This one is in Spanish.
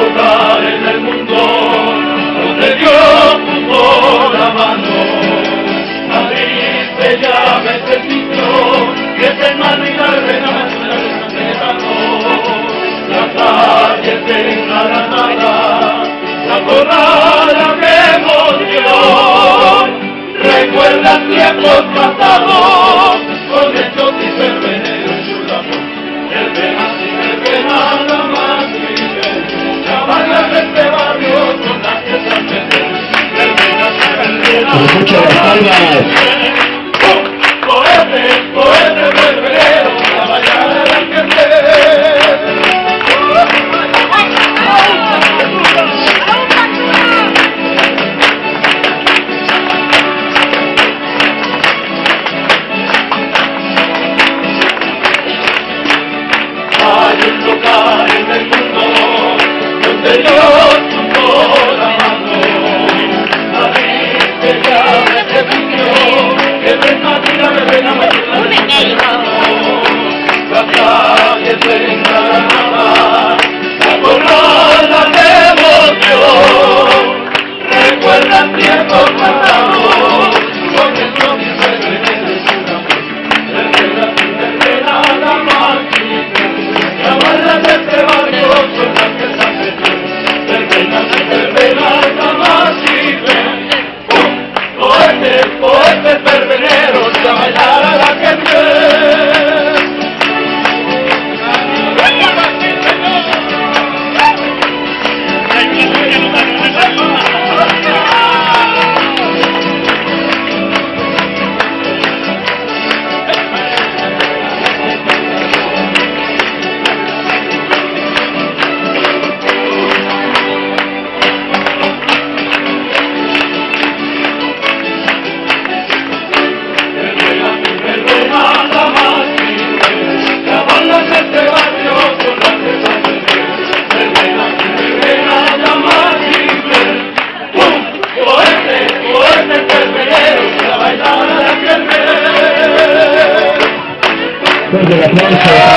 lugar en el mundo donde Dios puso la mano. Madrid se llama este sitio, que es el Madrid al La calle se encaranada, la corrala revolución, recuerda tiempos pasados. Vamos continuar, vai. love. boys, كل الأفلام